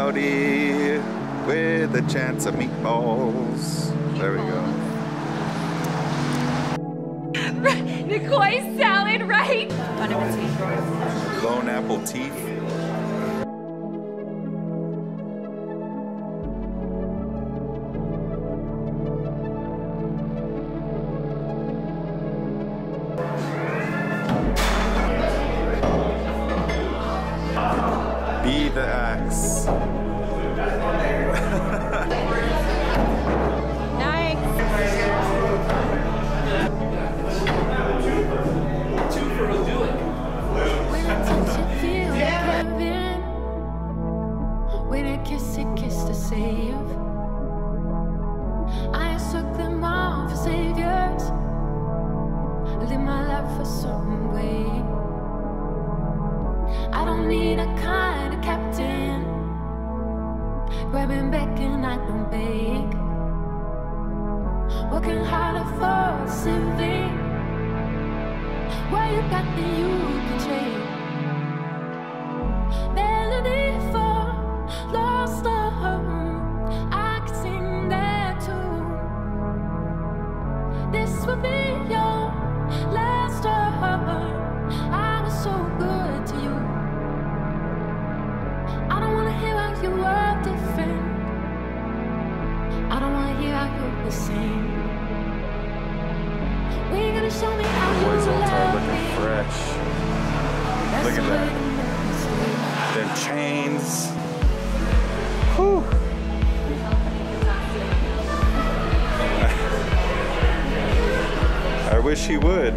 cloudy with a chance of meatballs. There we go. Salad, right? Bon appetit. Lone apple teeth. Be the axe. A certain way. I don't need a kind of captain. Grabbing back and I don't beg. Working harder for the same thing. Why you got the you can trade? Melody for lost love. I can sing that too. This will be the same. You gonna show me how you Boys all love looking fresh. Look at that. way to make me stay. Them chains. Whew. I wish he would.